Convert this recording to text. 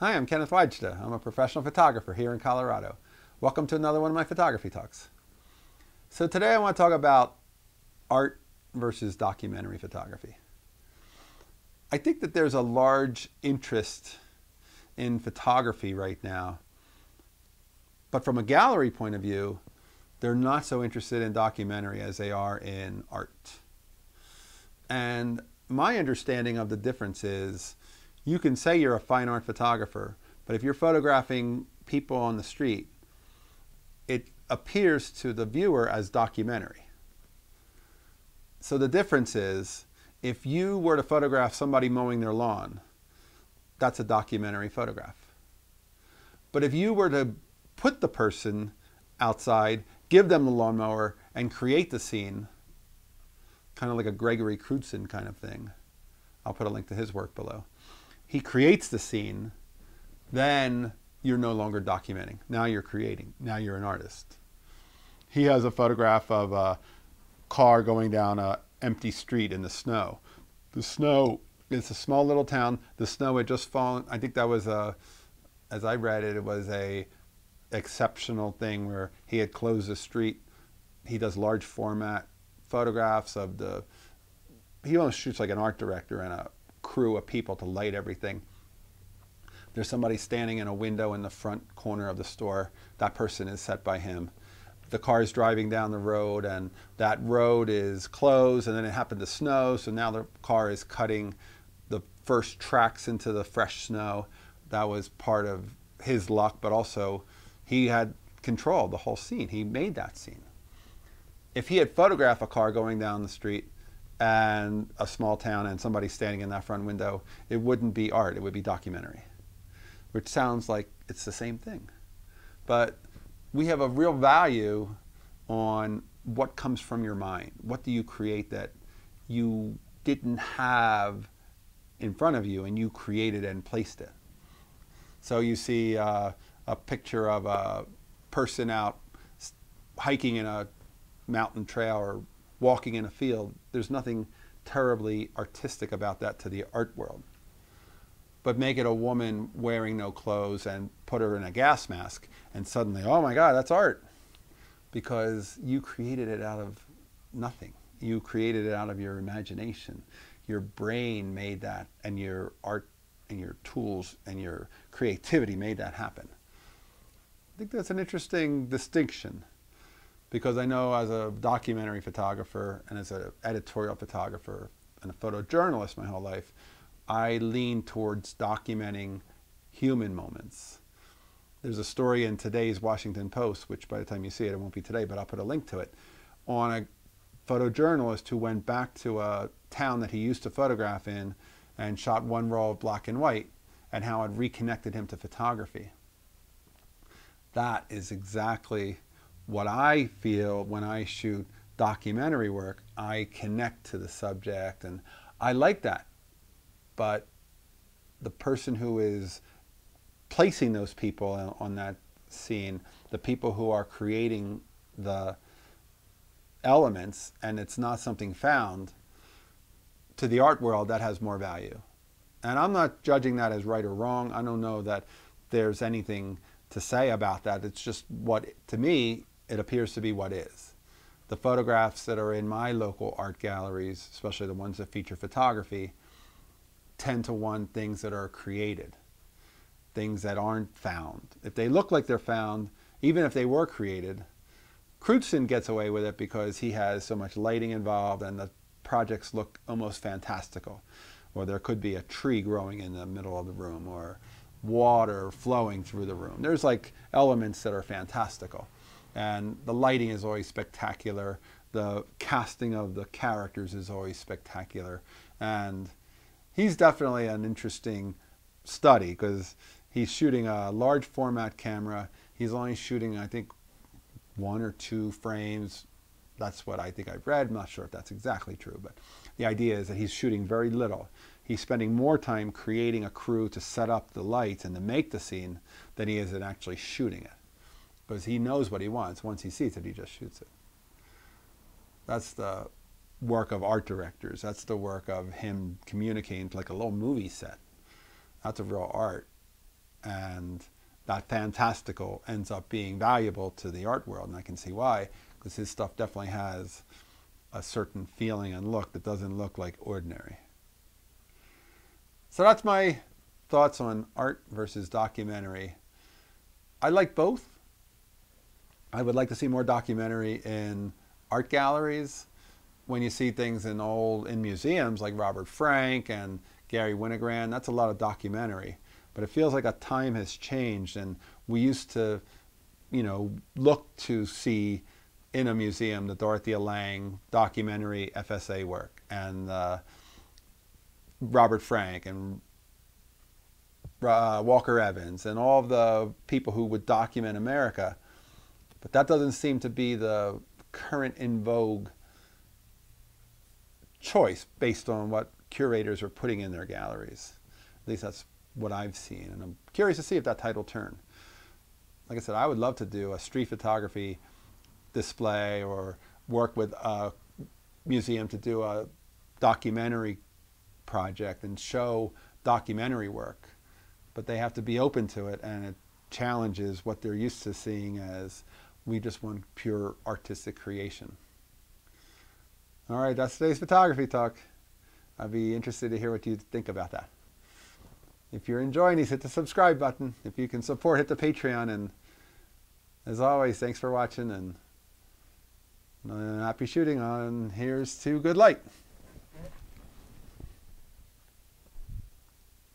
Hi, I'm Kenneth Wajda. I'm a professional photographer here in Colorado. Welcome to another one of my photography talks. So today I want to talk about art versus documentary photography. I think that there's a large interest in photography right now, but from a gallery point of view, they're not so interested in documentary as they are in art. And my understanding of the difference is you can say you're a fine art photographer, but if you're photographing people on the street, it appears to the viewer as documentary. So the difference is if you were to photograph somebody mowing their lawn, that's a documentary photograph. But if you were to put the person outside, give them the lawnmower, and create the scene, kind of like a Gregory Crewdson kind of thing, I'll put a link to his work below he creates the scene, then you're no longer documenting. Now you're creating. Now you're an artist. He has a photograph of a car going down an empty street in the snow. The snow, it's a small little town. The snow had just fallen. I think that was a, as I read it, it was a exceptional thing where he had closed the street. He does large format photographs of the, he almost shoots like an art director in a crew of people to light everything. There's somebody standing in a window in the front corner of the store. That person is set by him. The car is driving down the road, and that road is closed, and then it happened to snow, so now the car is cutting the first tracks into the fresh snow. That was part of his luck, but also he had control of the whole scene. He made that scene. If he had photographed a car going down the street, and a small town and somebody standing in that front window, it wouldn't be art, it would be documentary, which sounds like it's the same thing. But we have a real value on what comes from your mind. What do you create that you didn't have in front of you and you created and placed it? So you see uh, a picture of a person out hiking in a mountain trail or walking in a field. There's nothing terribly artistic about that to the art world. But make it a woman wearing no clothes and put her in a gas mask, and suddenly, oh my God, that's art. Because you created it out of nothing. You created it out of your imagination. Your brain made that, and your art and your tools and your creativity made that happen. I think that's an interesting distinction because I know as a documentary photographer and as an editorial photographer and a photojournalist my whole life, I lean towards documenting human moments. There's a story in today's Washington Post, which by the time you see it, it won't be today, but I'll put a link to it, on a photojournalist who went back to a town that he used to photograph in and shot one roll of black and white and how it reconnected him to photography. That is exactly what I feel when I shoot documentary work, I connect to the subject and I like that. But the person who is placing those people on that scene, the people who are creating the elements, and it's not something found, to the art world, that has more value. And I'm not judging that as right or wrong. I don't know that there's anything to say about that. It's just what, to me, it appears to be what is. The photographs that are in my local art galleries, especially the ones that feature photography, tend to want things that are created, things that aren't found. If they look like they're found, even if they were created, Crewdson gets away with it because he has so much lighting involved and the projects look almost fantastical. Or there could be a tree growing in the middle of the room or water flowing through the room. There's like elements that are fantastical and the lighting is always spectacular. The casting of the characters is always spectacular, and he's definitely an interesting study because he's shooting a large format camera. He's only shooting, I think, one or two frames. That's what I think I've read. I'm not sure if that's exactly true, but the idea is that he's shooting very little. He's spending more time creating a crew to set up the lights and to make the scene than he is in actually shooting it because he knows what he wants. Once he sees it, he just shoots it. That's the work of art directors. That's the work of him communicating like a little movie set. That's a real art. and that fantastical ends up being valuable to the art world, and I can see why, because his stuff definitely has a certain feeling and look that doesn't look like ordinary. So that's my thoughts on art versus documentary. I like both. I would like to see more documentary in art galleries. When you see things in old in museums like Robert Frank and Garry Winogrand, that's a lot of documentary. But it feels like a time has changed, and we used to, you know, look to see in a museum the Dorothea Lange documentary FSA work and uh, Robert Frank and uh, Walker Evans and all of the people who would document America. But that doesn't seem to be the current in vogue choice based on what curators are putting in their galleries. At least that's what I've seen. And I'm curious to see if that title turn. Like I said, I would love to do a street photography display or work with a museum to do a documentary project and show documentary work. But they have to be open to it and it challenges what they're used to seeing as we just want pure artistic creation. All right, that's today's photography talk. I'd be interested to hear what you think about that. If you're enjoying these, hit the subscribe button. If you can support, hit the Patreon. And as always, thanks for watching and happy shooting on Here's to Good Light.